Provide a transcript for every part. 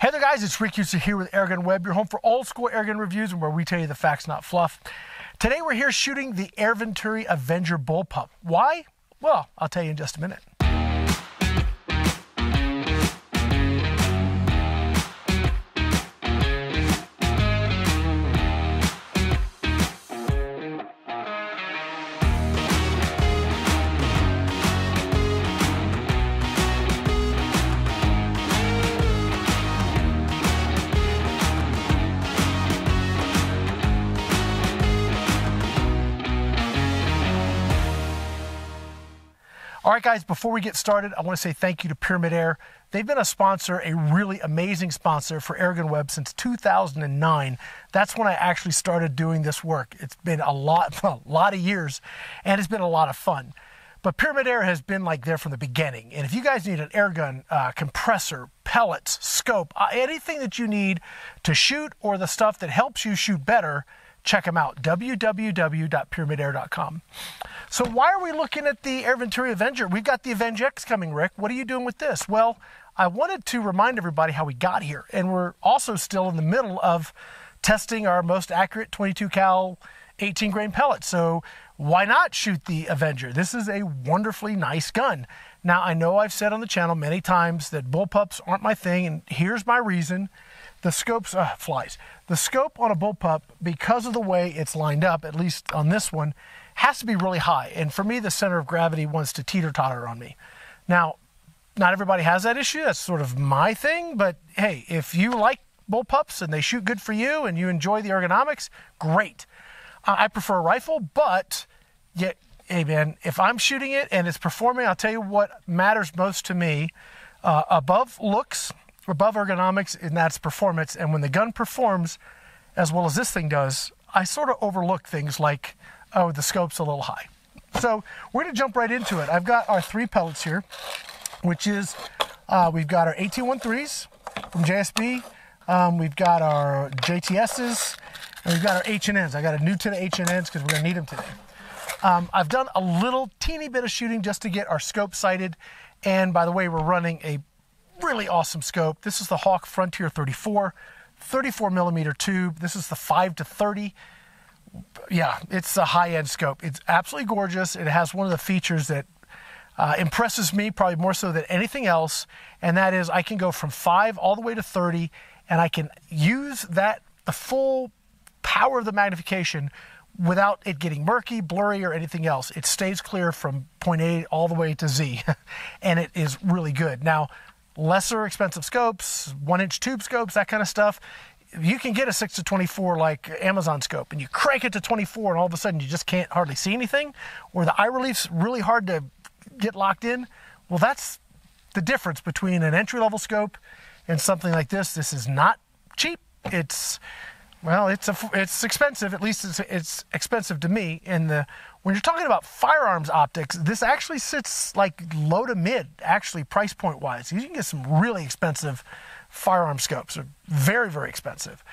Hey there, guys. It's Rick Eutsler here with Airgun Web, your home for old school airgun reviews and where we tell you the facts, not fluff. Today, we're here shooting the Air Venturi Avenger bullpup. Why? Well, I'll tell you in just a minute. All right, guys, before we get started, I want to say thank you to Pyramyd Air. They've been a sponsor, a really amazing sponsor for Airgun Web since 2009. That's when I actually started doing this work. It's been a lot, a lot of years, and it's been a lot of fun. But Pyramyd Air has been like there from the beginning. And if you guys need an airgun, uh, compressor, pellets, scope, uh, anything that you need to shoot or the stuff that helps you shoot better, check them out www.pyramydair.com. So, why are we looking at the Air Venturi Avenger? We've got the Avenge X coming, Rick. What are you doing with this? Well, I wanted to remind everybody how we got here, and we're also still in the middle of testing our most accurate 22 cal 18 grain pellet. So, why not shoot the Avenger? This is a wonderfully nice gun. Now, I know I've said on the channel many times that bullpups aren't my thing, and here's my reason. The scope's uh, flies. The scope on a bullpup, because of the way it's lined up, at least on this one, has to be really high. And for me, the center of gravity wants to teeter totter on me. Now, not everybody has that issue. That's sort of my thing. But hey, if you like bullpups and they shoot good for you and you enjoy the ergonomics, great. Uh, I prefer a rifle, but yet, hey man, if I'm shooting it and it's performing, I'll tell you what matters most to me uh, above looks, above ergonomics, and that's performance. And when the gun performs as well as this thing does, I sort of overlook things like oh, the scope's a little high. So we're gonna jump right into it. I've got our three pellets here, which is, uh, we've got our 1813s from JSB, um, we've got our JTSs, and we've got our H&Ns. I got a new tin of H&Ns because we're gonna need them today. Um, I've done a little teeny bit of shooting just to get our scope sighted. And by the way, we're running a really awesome scope. This is the Hawke Frontier 34, 34 millimeter tube. This is the 5 to 30 yeah, it's a high end scope. It's absolutely gorgeous. It has one of the features that uh, impresses me probably more so than anything else, and that is I can go from five all the way to 30, and I can use that the full power of the magnification without it getting murky, blurry, or anything else. It stays clear from point A all the way to Z, and it is really good. Now, lesser expensive scopes, one inch tube scopes, that kind of stuff, you can get a 6 to 24 like Amazon scope and you crank it to 24 and all of a sudden you just can't hardly see anything or the eye relief's really hard to get locked in well that's the difference between an entry level scope and something like this this is not cheap it's well it's a, it's expensive at least it's, it's expensive to me and the when you're talking about firearms optics this actually sits like low to mid actually price point wise you can get some really expensive firearm scopes They're very, very expensive.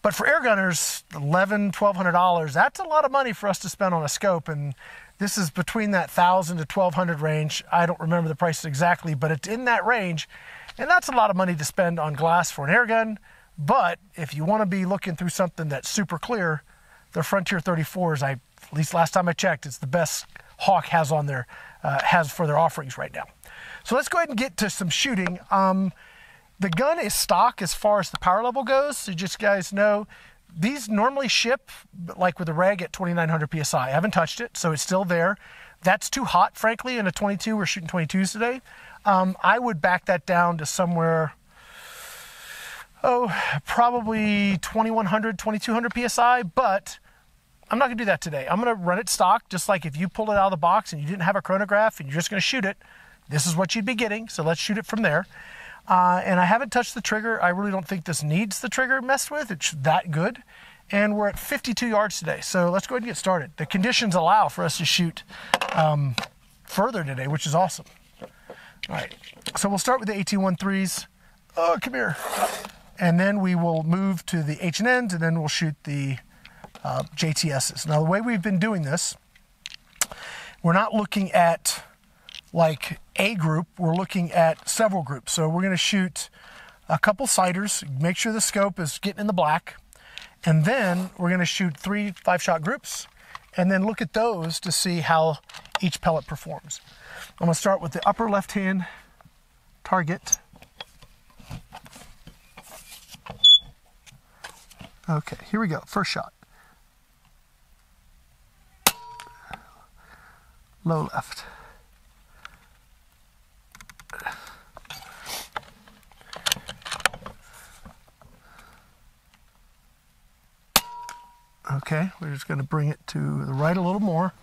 But for air gunners, eleven, twelve hundred dollars, that's a lot of money for us to spend on a scope. And this is between that thousand to twelve hundred range. I don't remember the prices exactly, but it's in that range. And that's a lot of money to spend on glass for an air gun. But if you want to be looking through something that's super clear, the Frontier 34s, I at least last time I checked, it's the best Hawke has on their uh, has for their offerings right now. So let's go ahead and get to some shooting. Um, the gun is stock as far as the power level goes. So just guys know, these normally ship like with a reg at 2900 psi. I haven't touched it, so it's still there. That's too hot, frankly, in a 22. We're shooting 22s today. Um, I would back that down to somewhere, oh, probably 2100, 2200 psi, but I'm not gonna do that today. I'm gonna run it stock, just like if you pulled it out of the box and you didn't have a chronograph and you're just gonna shoot it, this is what you'd be getting, so let's shoot it from there. Uh, and I haven't touched the trigger. I really don't think this needs the trigger messed with. It's that good. And we're at 52 yards today. So let's go ahead and get started. The conditions allow for us to shoot um, further today, which is awesome. All right. So we'll start with the 1813s. Oh, come here. And then we will move to the H&Ns and then we'll shoot the uh, JTSs. Now, the way we've been doing this, we're not looking at like a group, we're looking at several groups. So we're going to shoot a couple sighters, make sure the scope is getting in the black, and then we're going to shoot three five shot groups and then look at those to see how each pellet performs. I'm going to start with the upper left hand target. Okay, here we go. First shot. Low left. Okay, we're just going to bring it to the right a little more.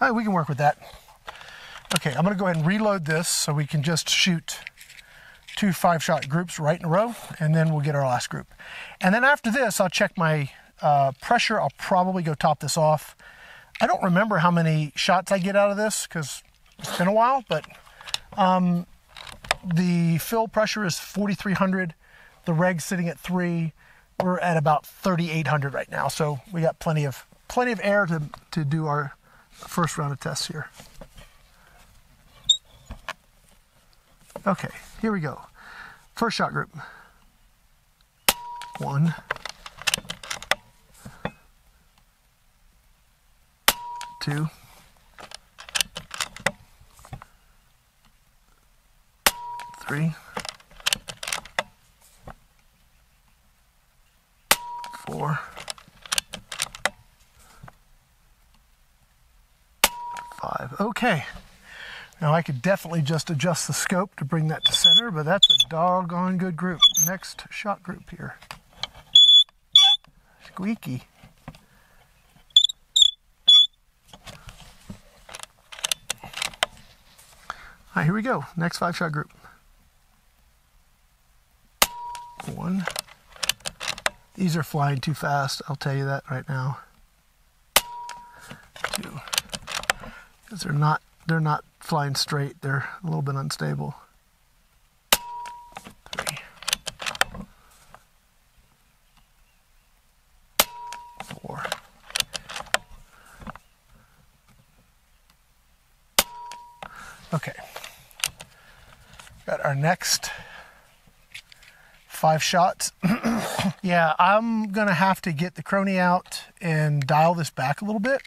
All right, we can work with that. Okay, I'm to go ahead and reload this so we can just shoot two five shot groups right in a row, and then we'll get our last group. And then after this, I'll check my uh, pressure. I'll probably go top this off. I don't remember how many shots I get out of this because it's been a while, but um, the fill pressure is 4,300. The reg's sitting at three. We're at about 3,800 right now, so we got plenty of plenty of air to to do our first round of tests here. Okay, here we go. First shot group. One. Two. Three. Four. Five. Okay. Now I could definitely just adjust the scope to bring that to center, but that's a doggone good group. Next shot group here. Squeaky. All right, here we go. Next five shot group. One. These are flying too fast, I'll tell you that right now. Two. Because they're not they're not flying straight. They're a little bit unstable. Three. Four. Okay. Got our next five shots. yeah, I'm to have to get the crony out and dial this back a little bit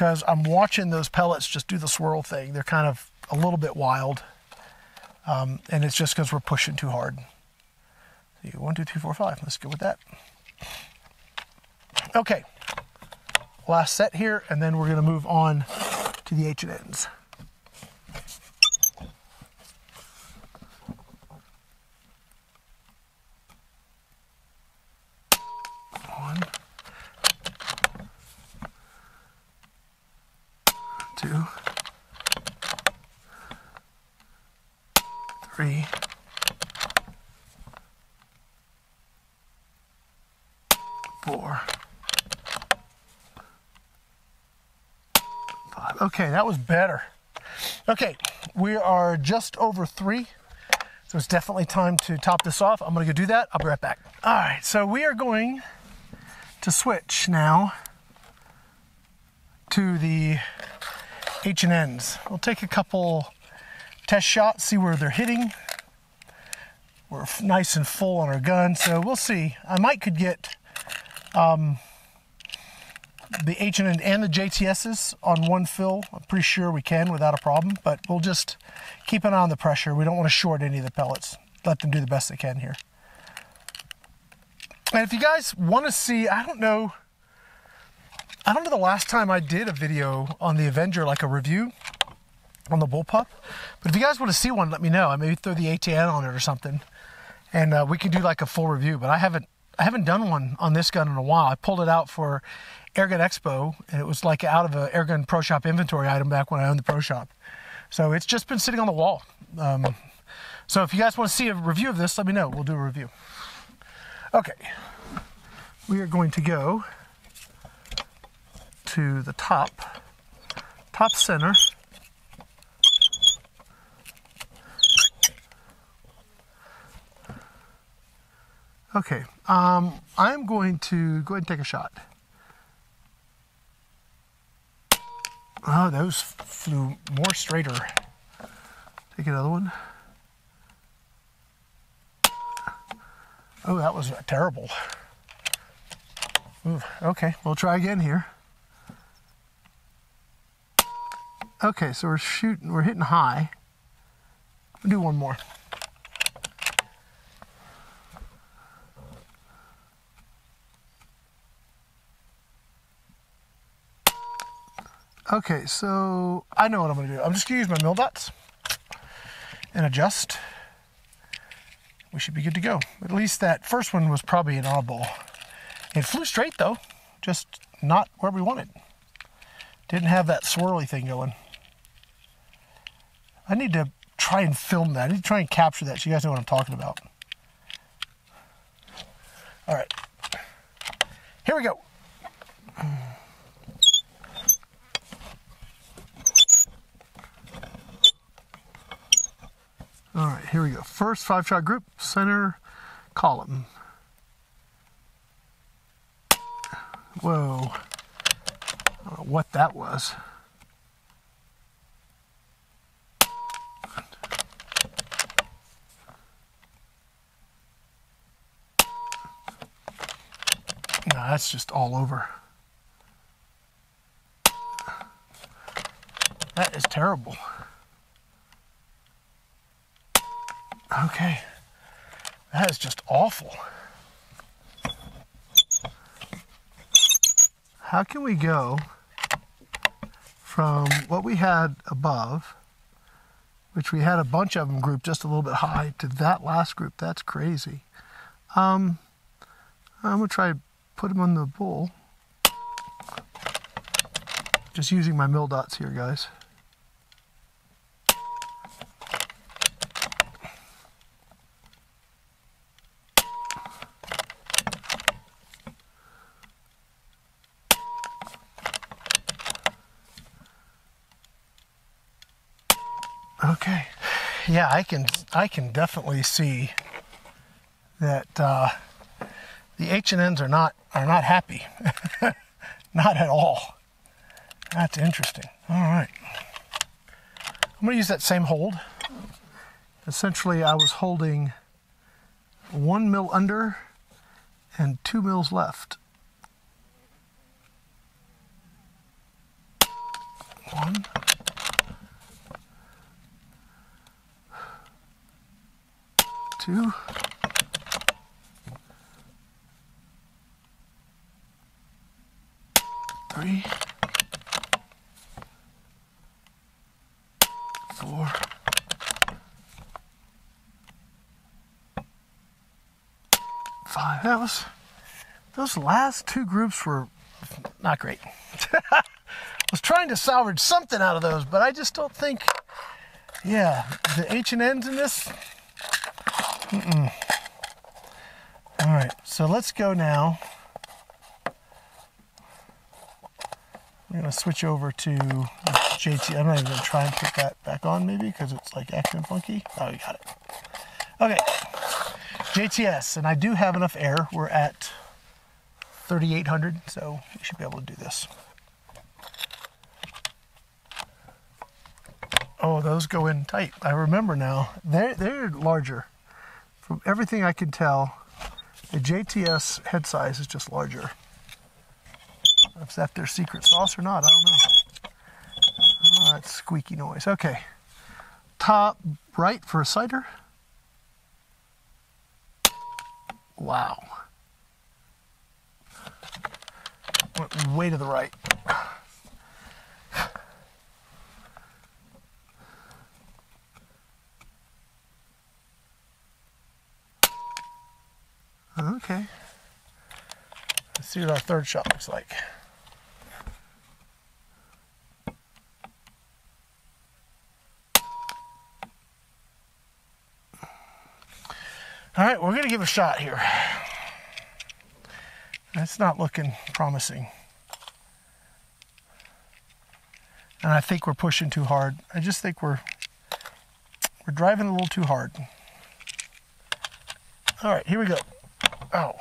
because I'm watching those pellets just do the swirl thing. They're kind of a little bit wild. Um, and it's just because we're pushing too hard. One, two, three, four, five. Let's go with that. Okay. Last set here, and then we're going to move on to the H and N's. two, three, four, five. Okay, that was better. Okay, we are just over three. So it's definitely time to top this off. I'm gonna go do that. I'll be right back. All right, so we are going to switch now to the H&Ns. We'll take a couple test shots, see where they're hitting. We're nice and full on our gun, so we'll see. I might could get um, the H&N and the JTSs on one fill. I'm pretty sure we can without a problem, but we'll just keep an eye on the pressure. We don't want to short any of the pellets. Let them do the best they can here. And if you guys want to see, I don't know, I don't know the last time I did a video on the Avenger, like a review on the bullpup. But if you guys want to see one, let me know. I maybe throw the ATN on it or something, and uh, we can do like a full review. But I haven't I haven't done one on this gun in a while. I pulled it out for Airgun Expo, and it was like out of an Airgun Pro Shop inventory item back when I owned the Pro Shop. So it's just been sitting on the wall. Um, so if you guys want to see a review of this, let me know. We'll do a review. Okay, we are going to go to the top, top center. Okay, um, I'm going to go ahead and take a shot. Oh, those flew more straighter. Take another one. Oh, that was terrible. Ooh, okay, we'll try again here. Okay, so we're shooting, we're hitting high. We'll do one more. Okay, so I know what I'm gonna do. I'm just gonna use my mil dots and adjust. We should be good to go. At least that first one was probably an oddball. It flew straight though, just not where we wanted. Didn't have that swirly thing going. I need to try and film that. I need to try and capture that so you guys know what I'm talking about. All right, here we go. All right, here we go. First five shot group, center column. Whoa. I don't know what that was. No, that's just all over. That is terrible. Okay. That is just awful. How can we go from what we had above, which we had a bunch of them grouped just a little bit high, to that last group? That's crazy. Um, I'm going to try to put them on the bull. Just using my mil dots here, guys. Okay. Yeah, I can I can definitely see that uh, the H and N's are not are not happy, not at all. That's interesting. All right, I'm going to use that same hold. Essentially, I was holding one mil under and two mils left. One. Two. Three. Four. Five. That was, those last two groups were not great. I was trying to salvage something out of those, but I just don't think, yeah, the H and N's in this, Mm-mm. All right, so let's go now. I'm gonna switch over to JT. I'm not even gonna try and put that back on maybe because it's like acting funky. Oh, we got it. Okay, JTS, and I do have enough air. We're at 3,800, so we should be able to do this. Oh, those go in tight. I remember now. They're, they're larger. From everything I can tell, the JTS head size is just larger. If that their secret sauce or not, I don't know. Ah, oh, that's squeaky noise. Okay. Top right for a sighter. Wow. Went way to the right. Okay. Let's see what our third shot looks like. All right, we're going to give a shot here. That's not looking promising. And I think we're pushing too hard. I just think we're we're driving a little too hard. All right, here we go. Oh.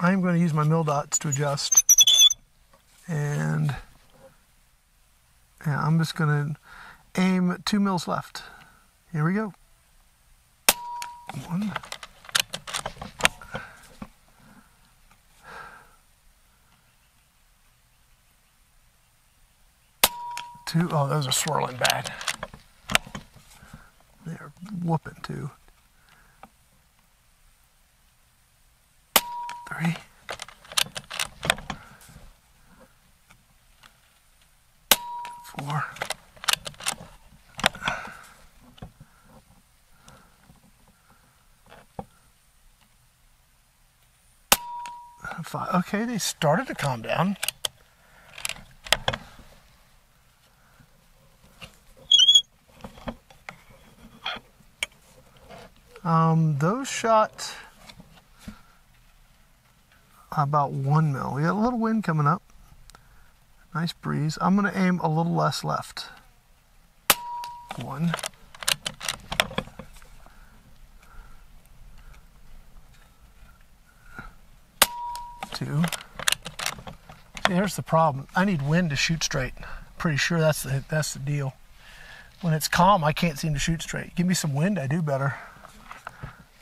I'm going to use my mil dots to adjust. And yeah, I'm just gonna aim two mils left. Here we go. One. Two. Oh, those are swirling bad. They're whooping too. Three. Four. Five. Okay, they started to calm down. Um, those shot about one mil. We got a little wind coming up. Nice breeze. I'm to aim a little less left. One. Two. See, here's the problem. I need wind to shoot straight. Pretty sure that's the that's the deal. When it's calm, I can't seem to shoot straight. Give me some wind, I do better.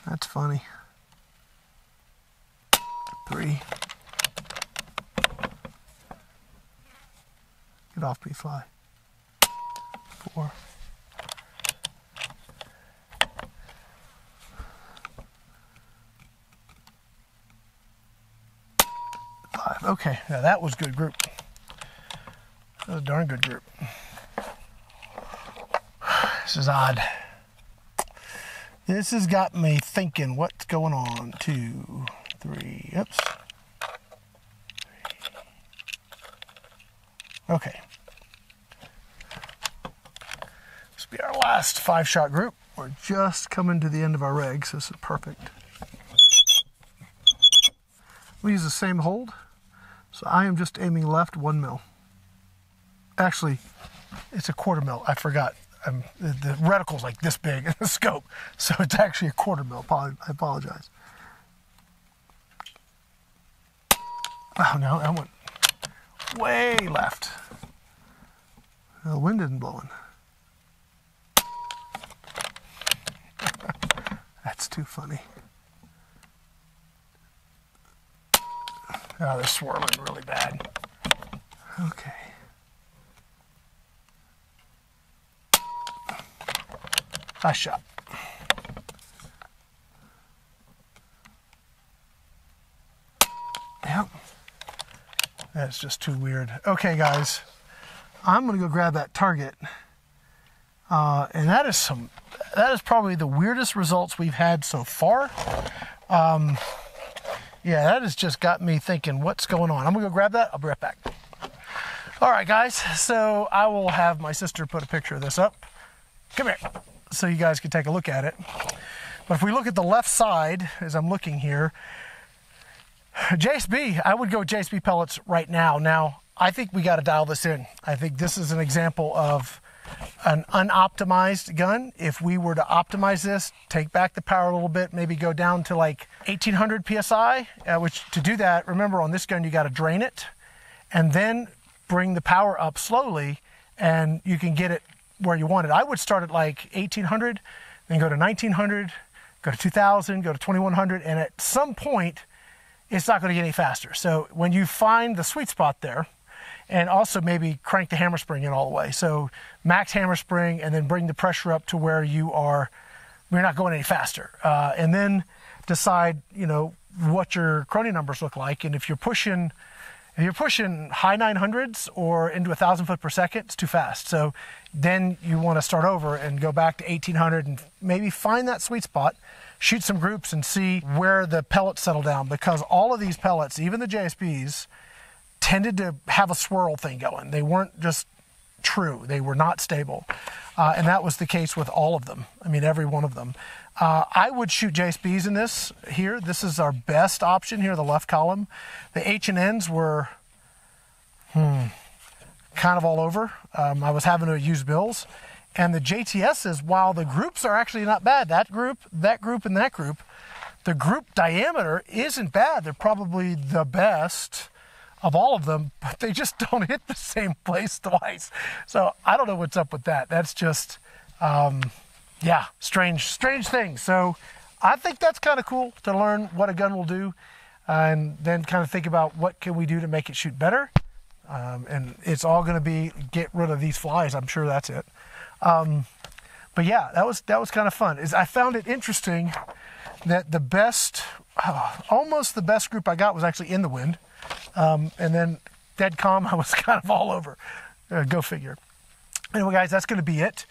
That's funny. Three. Get off me, fly. Four. Five. Okay, now that was good group. That was a darn good group. This is odd. This has got me thinking what's going on. Two, three, oops. Okay. This will be our last five shot group. We're just coming to the end of our regs. This is perfect. We use the same hold. So I am just aiming left one mil. Actually, it's a quarter mil. I forgot. Um, the, the reticle's like this big in the scope, so it's actually a quarter mil. I apologize. Oh no, that went way left. The wind isn't blowing. That's too funny. Oh, they're swirling really bad. Okay. I shot. That's just too weird. Okay, guys, I'm gonna go grab that target, uh, and that is some. That is probably the weirdest results we've had so far. Um, yeah, that has just got me thinking, what's going on? I'm gonna go grab that. I'll be right back. All right, guys. So I will have my sister put a picture of this up. Come here so you guys can take a look at it. But if we look at the left side, as I'm looking here, JSB, I would go JSB pellets right now. Now, I think we got to dial this in. I think this is an example of an unoptimized gun. If we were to optimize this, take back the power a little bit, maybe go down to like 1800 psi, uh, which to do that, remember on this gun, you got to drain it and then bring the power up slowly and you can get it where you want it. I would start at like 1800, then go to 1900, go to 2000, go to 2100, and at some point, it's not going to get any faster. So when you find the sweet spot there, and also maybe crank the hammer spring in all the way. So max hammer spring, and then bring the pressure up to where you are, you're not going any faster. Uh, and then decide, you know, what your Crony numbers look like, and if you're pushing if you're pushing high 900s or into a thousand foot per second, it's too fast. So then you want to start over and go back to 1800 and maybe find that sweet spot, shoot some groups and see where the pellets settle down because all of these pellets, even the JSBs, tended to have a swirl thing going. They weren't just true, they were not stable. Uh, and that was the case with all of them. I mean, every one of them. Uh, I would shoot JSBs in this here. This is our best option here, the left column. The H and N's were, hmm, kind of all over. Um, I was having to use bills. And the JTSs, while the groups are actually not bad, that group, that group, and that group, the group diameter isn't bad. They're probably the best of all of them, but they just don't hit the same place twice. So I don't know what's up with that. That's just, um, yeah, strange, strange thing. So I think that's kind of cool to learn what a gun will do, and then kind of think about what can we do to make it shoot better. Um, and it's all going to be get rid of these flies. I'm sure that's it. Um, but yeah, that was that was kind of fun. Is I found it interesting that the best, almost the best group I got was actually in the wind, um, and then dead calm I was kind of all over. Uh, go figure. Anyway, guys, that's going to be it.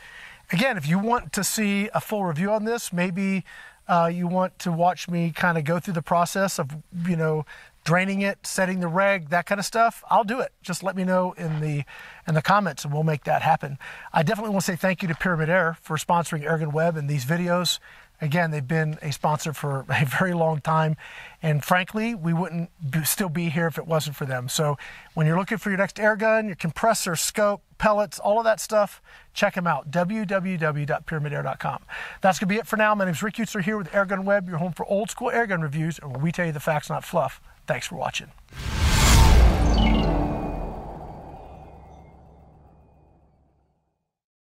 Again, if you want to see a full review on this, maybe uh, you want to watch me kind of go through the process of you know draining it, setting the reg, that kind of stuff, I'll do it. Just let me know in the in the comments and we'll make that happen. I definitely want to say thank you to Pyramyd Air for sponsoring Airgun Web and these videos. Again, they've been a sponsor for a very long time, and frankly, we wouldn't be, still be here if it wasn't for them. So, when you're looking for your next air gun, your compressor, scope, pellets, all of that stuff, check them out. www.pyramydair.com. That's going to be it for now. My name is Rick Eutsler here with Airgun Web, your home for old school airgun reviews, and we tell you the facts, not fluff. Thanks for watching.